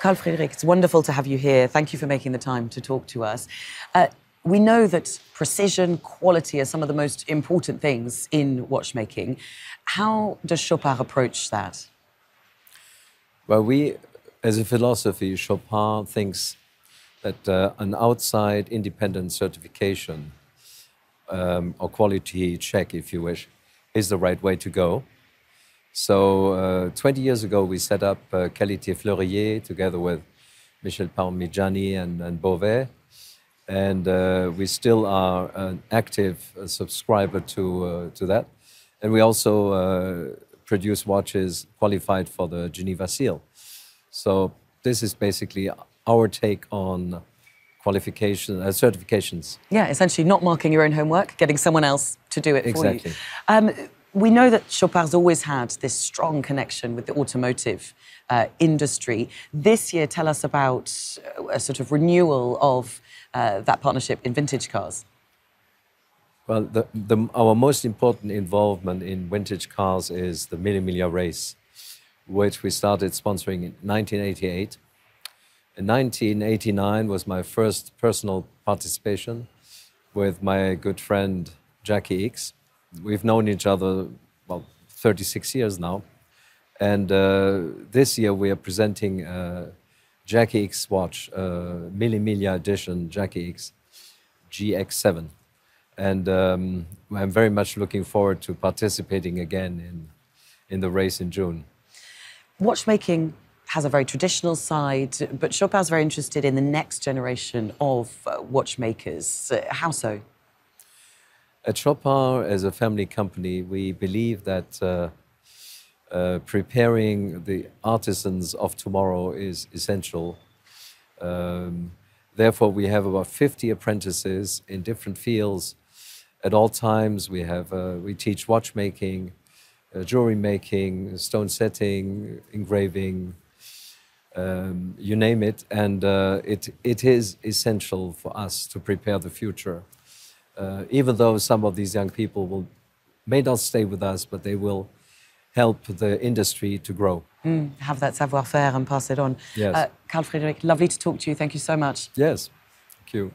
Karl-Friedrich, it's wonderful to have you here. Thank you for making the time to talk to us. Uh, we know that precision, quality are some of the most important things in watchmaking. How does Chopard approach that? Well, we, as a philosophy, Chopard thinks that uh, an outside independent certification um, or quality check, if you wish, is the right way to go. So, uh, 20 years ago, we set up uh, Qualité Fleurier together with Michel Parmigiani and, and Bovet. And uh, we still are an active uh, subscriber to, uh, to that. And we also uh, produce watches qualified for the Geneva Seal. So, this is basically our take on qualification uh, certifications. Yeah, essentially not marking your own homework, getting someone else to do it exactly. for you. Um, we know that Chopard's always had this strong connection with the automotive uh, industry. This year, tell us about a sort of renewal of uh, that partnership in vintage cars. Well, the, the, our most important involvement in vintage cars is the Mille Miglia race, which we started sponsoring in 1988. In 1989 was my first personal participation with my good friend Jacky Ickx. We've known each other, well, 36 years now. And uh, this year we are presenting uh, Jacky Ickx watch, uh, Mille Miglia edition Jacky Ickx GX7. And um, I'm very much looking forward to participating again in, in the race in June. Watchmaking has a very traditional side, but Chopard's very interested in the next generation of uh, watchmakers. Uh, how so? At Chopard, as a family company, we believe that uh, uh, preparing the artisans of tomorrow is essential. Um, therefore, we have about 50 apprentices in different fields. At all times, we have uh, we teach watchmaking, uh, jewelry making, stone setting, engraving, um, you name it, and uh, it, it is essential for us to prepare the future. Uh, even though some of these young people will, may not stay with us, but they will help the industry to grow. Mm, have that savoir-faire and pass it on. Yes. Uh, Karl-Friedrich, lovely to talk to you. Thank you so much. Yes, thank you.